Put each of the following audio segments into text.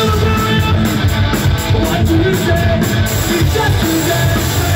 What do you say, you just do that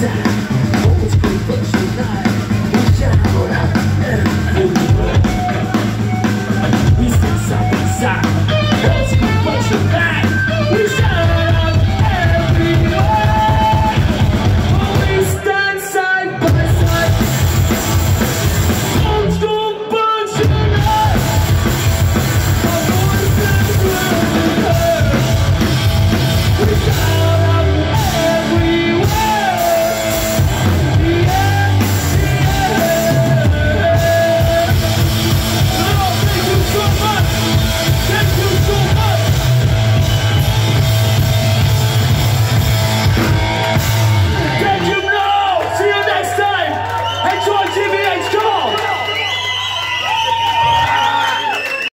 sound